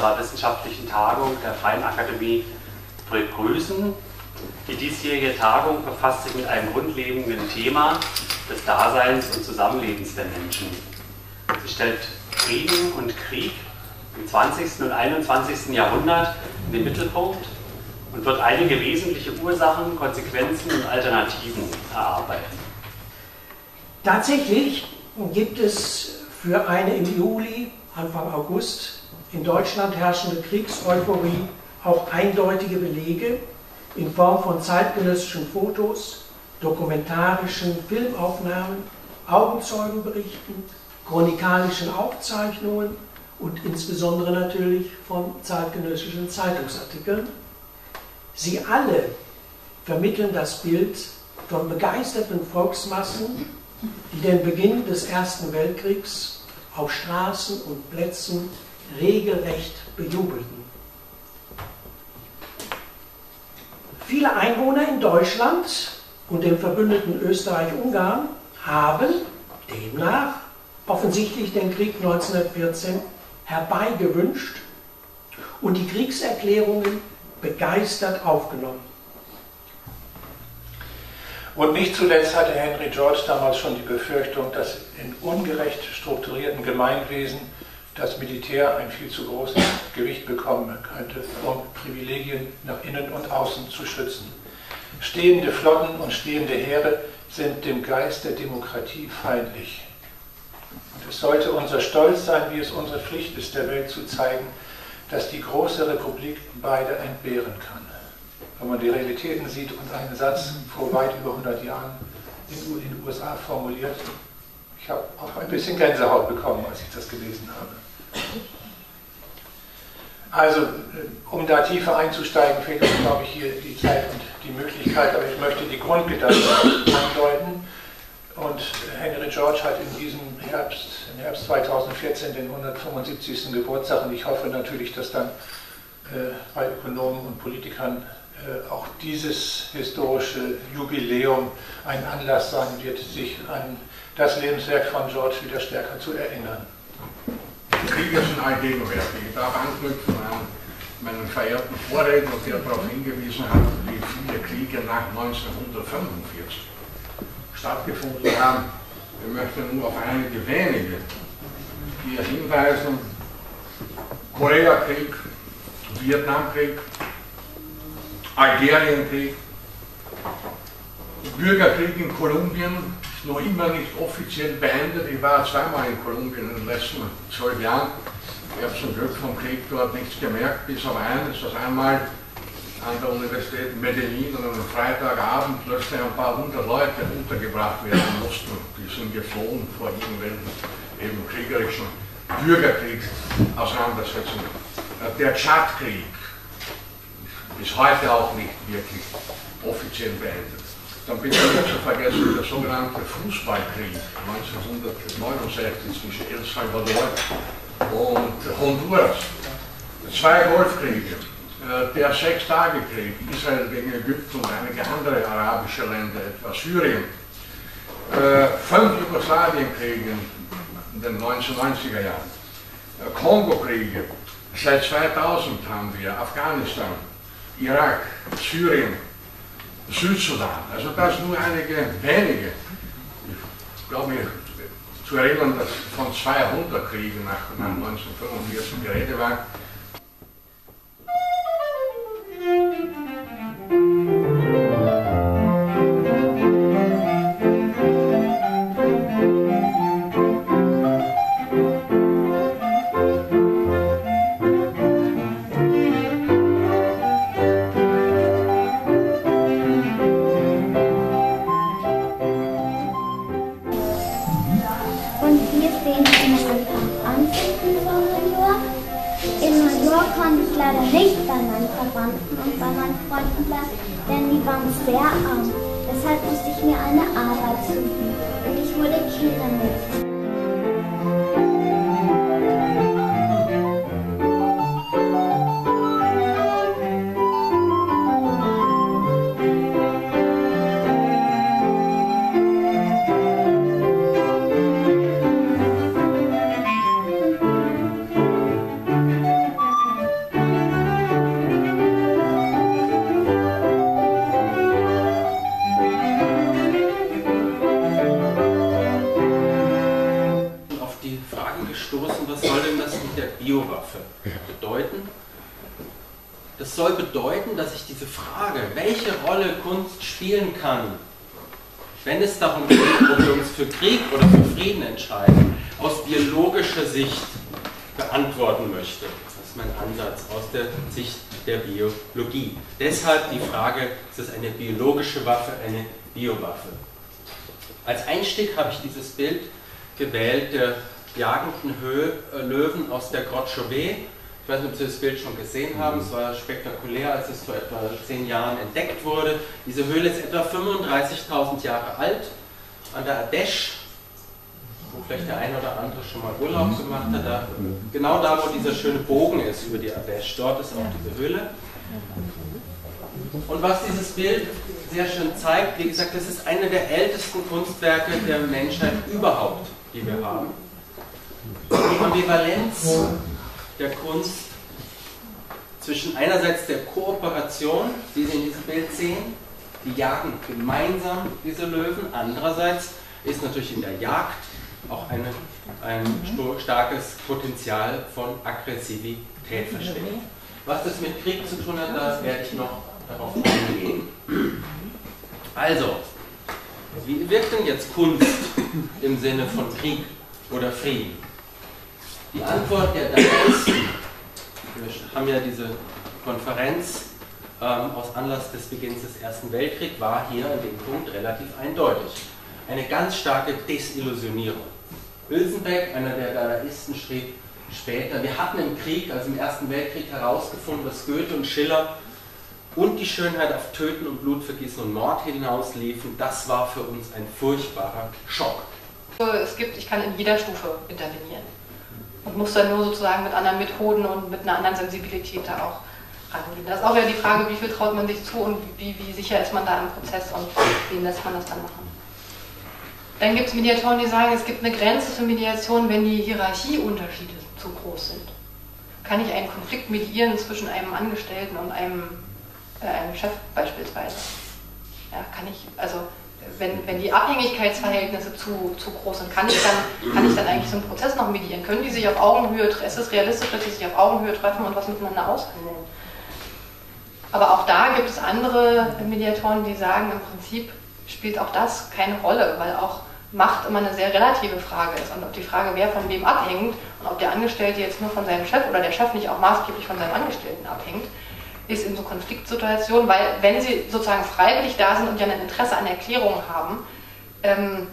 unserer wissenschaftlichen Tagung der Freien Akademie begrüßen. Die diesjährige Tagung befasst sich mit einem grundlegenden Thema des Daseins und Zusammenlebens der Menschen. Sie stellt Frieden und Krieg im 20. und 21. Jahrhundert in den Mittelpunkt und wird einige wesentliche Ursachen, Konsequenzen und Alternativen erarbeiten. Tatsächlich gibt es für eine im Juli, Anfang August in Deutschland herrschende Kriegseuphorie auch eindeutige Belege in Form von zeitgenössischen Fotos, dokumentarischen Filmaufnahmen, Augenzeugenberichten, chronikalischen Aufzeichnungen und insbesondere natürlich von zeitgenössischen Zeitungsartikeln. Sie alle vermitteln das Bild von begeisterten Volksmassen, die den Beginn des Ersten Weltkriegs auf Straßen und Plätzen regelrecht bejubelten. Viele Einwohner in Deutschland und dem verbündeten Österreich-Ungarn haben demnach offensichtlich den Krieg 1914 herbeigewünscht und die Kriegserklärungen begeistert aufgenommen. Und nicht zuletzt hatte Henry George damals schon die Befürchtung, dass in ungerecht strukturierten Gemeinwesen das Militär ein viel zu großes Gewicht bekommen könnte, um Privilegien nach innen und außen zu schützen. Stehende Flotten und stehende Heere sind dem Geist der Demokratie feindlich. Und es sollte unser Stolz sein, wie es unsere Pflicht ist, der Welt zu zeigen, dass die große Republik beide entbehren kann. Wenn man die Realitäten sieht und einen Satz vor weit über 100 Jahren in den USA formuliert, ich habe auch ein bisschen Gänsehaut bekommen, als ich das gelesen habe. Also, um da tiefer einzusteigen, fehlt uns, glaube ich, hier die Zeit und die Möglichkeit, aber ich möchte die Grundgedanken andeuten. Und Henry George hat in diesem Herbst, im Herbst 2014, den 175. Geburtstag und ich hoffe natürlich, dass dann äh, bei Ökonomen und Politikern äh, auch dieses historische Jubiläum ein Anlass sein wird, sich an das Lebenswerk von George wieder stärker zu erinnern. Ein allgegenwärtig. Ich darf anknüpfen an meinen verehrten Vorredner, der darauf hingewiesen hat, wie viele Kriege nach 1945 stattgefunden haben. Ich möchte nur auf einige wenige hier hinweisen. Koreakrieg, Vietnamkrieg, Algerienkrieg, Bürgerkrieg in Kolumbien noch immer nicht offiziell beendet. Ich war zweimal in Kolumbien in den letzten zwölf Jahren. Ich habe zum Glück vom Krieg dort nichts gemerkt, bis auf eines, dass einmal an der Universität Medellin an einem Freitagabend plötzlich ein paar hundert Leute untergebracht werden mussten. Die sind geflohen vor irgendwelchen eben kriegerischen Bürgerkriegsauseinandersetzungen. Der Tschadkrieg bis heute auch nicht wirklich offiziell beendet. Dann bitte nicht zu vergessen der sogenannte Fußballkrieg 1969 zwischen El Salvador und Honduras. Zwei Golfkriege, äh, der Sechstagekrieg, Israel gegen Ägypten und einige andere arabische Länder, etwa Syrien, äh, fünf Jugoslawienkriege in den 1990er Jahren, äh, Kongo-Kriege, seit 2000 haben wir Afghanistan, Irak, Syrien, Südsudan. Also das nur einige wenige. Ich glaube mir zu erinnern, dass von 200 Kriegen nach, nach 1945 die Rede war. Hier sehen wir ein paar von Major. In Major konnte ich leider nicht bei meinen Verwandten und bei meinen Freunden bleiben, denn die waren sehr arm. Deshalb musste ich mir eine Arbeit suchen und ich wurde Kindermädchen. Rolle Kunst spielen kann, wenn es darum geht, ob wir uns für Krieg oder für Frieden entscheiden, aus biologischer Sicht beantworten möchte. Das ist mein Ansatz aus der Sicht der Biologie. Deshalb die Frage, ist es eine biologische Waffe, eine Biowaffe? Als Einstieg habe ich dieses Bild gewählt der jagenden Höhe, äh, Löwen aus der Grotte Chauvet. Weiß nicht, ob Sie das Bild schon gesehen haben. Es war spektakulär, als es vor etwa zehn Jahren entdeckt wurde. Diese Höhle ist etwa 35.000 Jahre alt. An der Ardèche, wo vielleicht der eine oder andere schon mal Urlaub gemacht hat, da, genau da, wo dieser schöne Bogen ist über die Ardèche, dort ist auch diese Höhle. Und was dieses Bild sehr schön zeigt, wie gesagt, das ist eine der ältesten Kunstwerke der Menschheit überhaupt, die wir haben. Die Ambivalenz der Kunst zwischen einerseits der Kooperation, die Sie in diesem Bild sehen, die jagen gemeinsam diese Löwen, andererseits ist natürlich in der Jagd auch eine, ein starkes Potenzial von Aggressivität versteckt. Was das mit Krieg zu tun hat, da werde ich noch darauf eingehen. Also, wie wirkt denn jetzt Kunst im Sinne von Krieg oder Frieden? Die Antwort der Dadaisten, wir haben ja diese Konferenz ähm, aus Anlass des Beginns des Ersten Weltkriegs, war hier an dem Punkt relativ eindeutig. Eine ganz starke Desillusionierung. Hülsenbeck, einer der Dadaisten, schrieb später, wir hatten im Krieg, also im Ersten Weltkrieg, herausgefunden, dass Goethe und Schiller und die Schönheit auf Töten und Blutvergießen und Mord hinausliefen, das war für uns ein furchtbarer Schock. Es gibt, ich kann in jeder Stufe intervenieren und muss dann nur sozusagen mit anderen Methoden und mit einer anderen Sensibilität da auch rangehen. Das ist auch wieder die Frage, wie viel traut man sich zu und wie, wie sicher ist man da im Prozess und wen lässt man das dann machen. Dann gibt es Mediatoren, die sagen, es gibt eine Grenze für Mediation, wenn die Hierarchieunterschiede zu groß sind. Kann ich einen Konflikt mediieren zwischen einem Angestellten und einem äh, einem Chef beispielsweise. Ja, kann ich, also wenn, wenn die Abhängigkeitsverhältnisse zu, zu groß sind, kann ich, dann, kann ich dann eigentlich so einen Prozess noch medieren? Können die sich auf Augenhöhe treffen? Ist es realistisch, dass sie sich auf Augenhöhe treffen und was miteinander aushandeln? Aber auch da gibt es andere Mediatoren, die sagen, im Prinzip spielt auch das keine Rolle, weil auch Macht immer eine sehr relative Frage ist. Und ob die Frage, wer von wem abhängt und ob der Angestellte jetzt nur von seinem Chef oder der Chef nicht auch maßgeblich von seinem Angestellten abhängt, ist in so Konfliktsituationen, weil wenn sie sozusagen freiwillig da sind und ja ein Interesse an Erklärungen haben, ähm,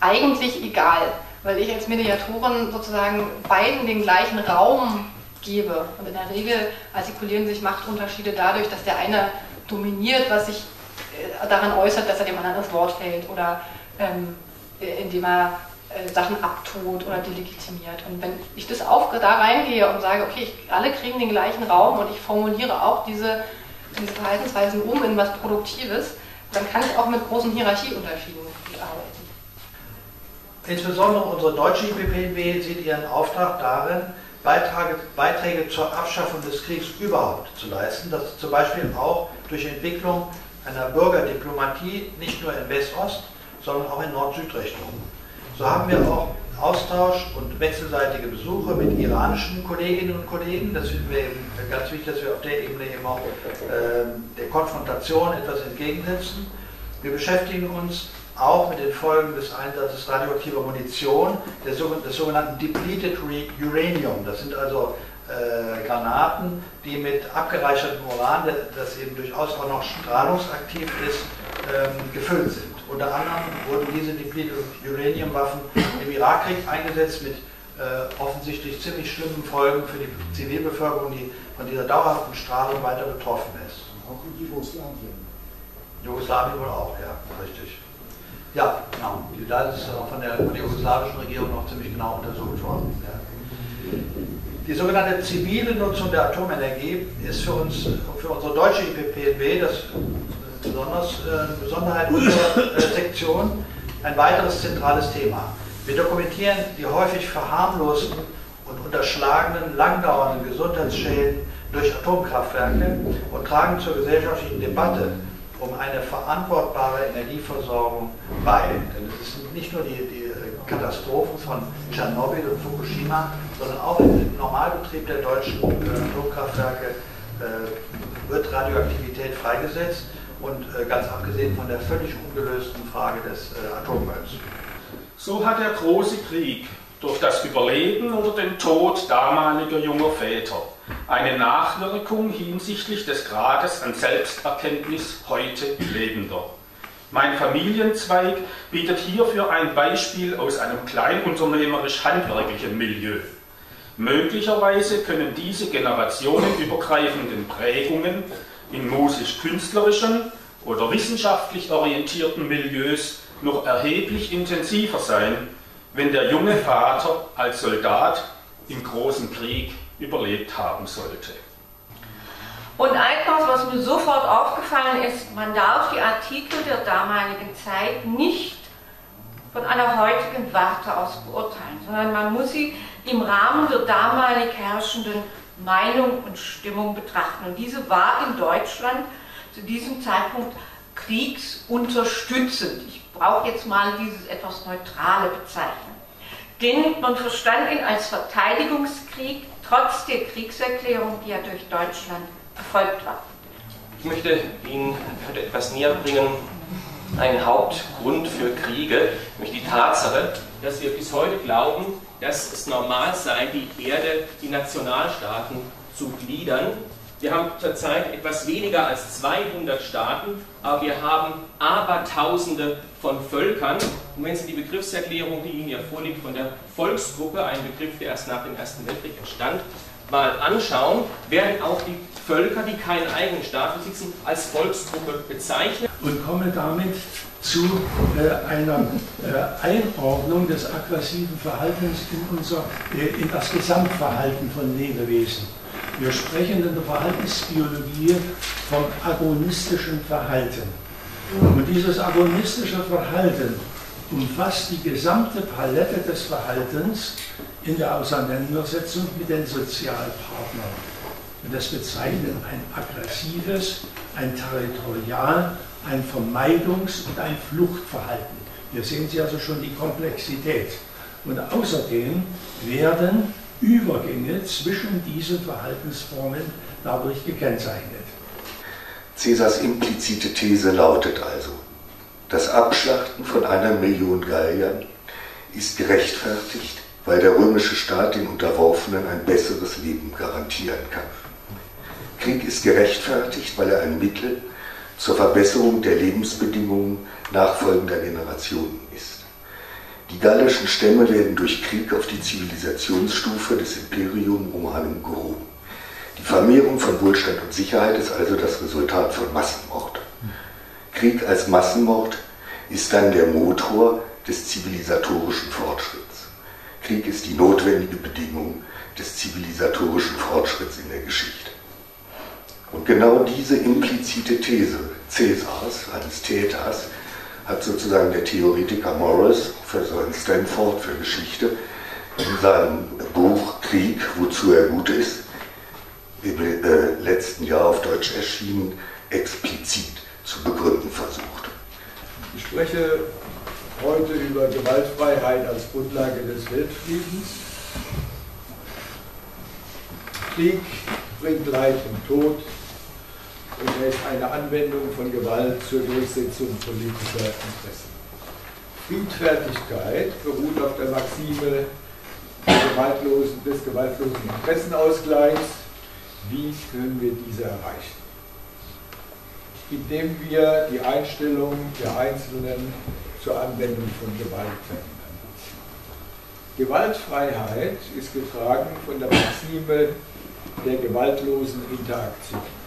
eigentlich egal, weil ich als Mediatorin sozusagen beiden den gleichen Raum gebe. Und in der Regel artikulieren sich Machtunterschiede dadurch, dass der eine dominiert, was sich äh, daran äußert, dass er dem anderen das Wort fällt oder ähm, indem er äh, Sachen abtut oder delegitimiert. Und wenn ich das auf, da reingehe und sage, okay, ich, alle kriegen den gleichen Raum und ich formuliere auch diese, diese Verhaltensweisen um in was Produktives, dann kann ich auch mit großen Hierarchieunterschieden arbeiten. Insbesondere unsere deutsche IPPNW sieht ihren Auftrag darin, Beiträge, Beiträge zur Abschaffung des Kriegs überhaupt zu leisten. Das zum Beispiel auch durch Entwicklung einer Bürgerdiplomatie nicht nur in West-Ost, sondern auch in Nord-Süd-Richtung. So haben wir auch Austausch und wechselseitige Besuche mit iranischen Kolleginnen und Kollegen. Das finden wir eben ganz wichtig, dass wir auf der Ebene eben auch äh, der Konfrontation etwas entgegensetzen. Wir beschäftigen uns auch mit den Folgen des Einsatzes radioaktiver Munition, des sogenannten Depleted Uranium. Das sind also äh, Granaten, die mit abgereichertem Uran, das eben durchaus auch noch strahlungsaktiv ist, ähm, gefüllt sind. Unter anderem wurden diese Depleted Uranium-Waffen im Irakkrieg eingesetzt mit äh, offensichtlich ziemlich schlimmen Folgen für die Zivilbevölkerung, die von dieser dauerhaften Strahlung weiter betroffen ist. Auch in Jugoslawien. Jugoslawien wohl auch, ja, richtig. Ja, genau. Da ist auch von der, von der jugoslawischen Regierung noch ziemlich genau untersucht worden. Ja. Die sogenannte zivile Nutzung der Atomenergie ist für uns, für unsere deutsche IPPNW, das besonders äh, Besonderheit unserer äh, Sektion, ein weiteres zentrales Thema. Wir dokumentieren die häufig verharmlosten und unterschlagenen, langdauernden Gesundheitsschäden durch Atomkraftwerke und tragen zur gesellschaftlichen Debatte um eine verantwortbare Energieversorgung bei. Denn es sind nicht nur die, die Katastrophen von Tschernobyl und Fukushima, sondern auch im Normalbetrieb der deutschen äh, Atomkraftwerke äh, wird Radioaktivität freigesetzt und äh, ganz abgesehen von der völlig ungelösten Frage des äh, Atommülls. So hat der große Krieg durch das Überleben oder den Tod damaliger junger Väter eine Nachwirkung hinsichtlich des Grades an Selbsterkenntnis heute Lebender. Mein Familienzweig bietet hierfür ein Beispiel aus einem kleinunternehmerisch-handwerklichen Milieu. Möglicherweise können diese generationenübergreifenden Prägungen in musisch-künstlerischen oder wissenschaftlich orientierten Milieus noch erheblich intensiver sein, wenn der junge Vater als Soldat im großen Krieg überlebt haben sollte. Und etwas, was mir sofort aufgefallen ist, man darf die Artikel der damaligen Zeit nicht von einer heutigen Warte aus beurteilen, sondern man muss sie im Rahmen der damalig herrschenden Meinung und Stimmung betrachten. Und diese war in Deutschland zu diesem Zeitpunkt kriegsunterstützend. Ich brauche jetzt mal dieses etwas neutrale Bezeichnen. Denn man verstand ihn als Verteidigungskrieg trotz der Kriegserklärung, die ja durch Deutschland erfolgt war. Ich möchte Ihnen heute etwas näher bringen, einen Hauptgrund für Kriege, nämlich die Tatsache, dass wir bis heute glauben, dass es normal sei, die Erde, die Nationalstaaten zu gliedern. Wir haben zurzeit etwas weniger als 200 Staaten, aber wir haben Abertausende von Völkern. Und wenn Sie die Begriffserklärung, die Ihnen ja vorliegt, von der Volksgruppe, ein Begriff, der erst nach dem Ersten Weltkrieg entstand, mal anschauen, werden auch die Völker, die keinen eigenen Staat besitzen, als Volksgruppe bezeichnet. Und komme damit zu äh, einer äh, Einordnung des aggressiven Verhaltens in, unser, äh, in das Gesamtverhalten von Lebewesen. Wir sprechen in der Verhaltensbiologie vom agonistischen Verhalten. Und dieses agonistische Verhalten umfasst die gesamte Palette des Verhaltens in der Auseinandersetzung mit den Sozialpartnern. Und das bezeichnet ein aggressives, ein territorial, ein Vermeidungs- und ein Fluchtverhalten. Hier sehen Sie also schon die Komplexität. Und außerdem werden Übergänge zwischen diesen Verhaltensformen dadurch gekennzeichnet. Cäsars implizite These lautet also, das Abschlachten von einer Million Galliern ist gerechtfertigt, weil der römische Staat den Unterworfenen ein besseres Leben garantieren kann. Krieg ist gerechtfertigt, weil er ein Mittel zur Verbesserung der Lebensbedingungen nachfolgender Generationen ist. Die gallischen Stämme werden durch Krieg auf die Zivilisationsstufe des Imperium Romanum gehoben. Die Vermehrung von Wohlstand und Sicherheit ist also das Resultat von Massenmord. Krieg als Massenmord ist dann der Motor des zivilisatorischen Fortschritts. Krieg ist die notwendige Bedingung des zivilisatorischen Fortschritts in der Geschichte. Und genau diese implizite These Cäsars, eines Täters, hat sozusagen der Theoretiker Morris, Professor in Stanford für Geschichte, in seinem Buch Krieg, wozu er gut ist, im äh, letzten Jahr auf Deutsch erschienen, explizit zu begründen versucht. Ich spreche heute über Gewaltfreiheit als Grundlage des Weltfriedens. Krieg bringt Leid und Tod und er ist eine Anwendung von Gewalt zur Durchsetzung politischer Interessen. Friedfertigkeit beruht auf der Maxime gewaltlosen, des gewaltlosen Interessenausgleichs. Wie können wir diese erreichen? Indem wir die Einstellung der Einzelnen zur Anwendung von Gewalt verändern. Gewaltfreiheit ist getragen von der Maxime der gewaltlosen Interaktion.